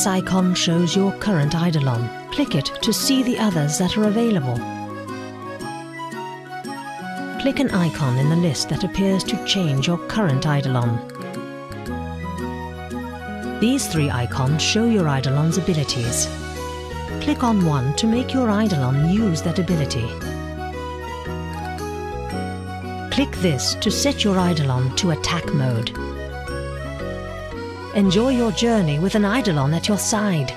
This icon shows your current Eidolon. Click it to see the others that are available. Click an icon in the list that appears to change your current Eidolon. These three icons show your Eidolon's abilities. Click on one to make your Eidolon use that ability. Click this to set your Eidolon to attack mode. Enjoy your journey with an Eidolon at your side.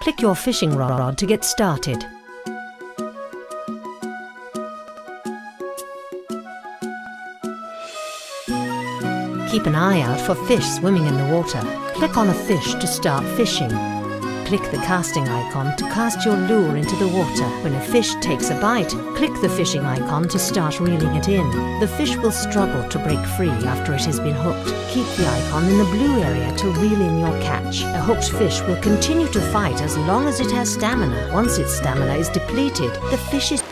Click your fishing rod to get started. Keep an eye out for fish swimming in the water. Click on a fish to start fishing. Click the casting icon to cast your lure into the water. When a fish takes a bite, click the fishing icon to start reeling it in. The fish will struggle to break free after it has been hooked. Keep the icon in the blue area to reel in your catch. A hooked fish will continue to fight as long as it has stamina. Once its stamina is depleted, the fish is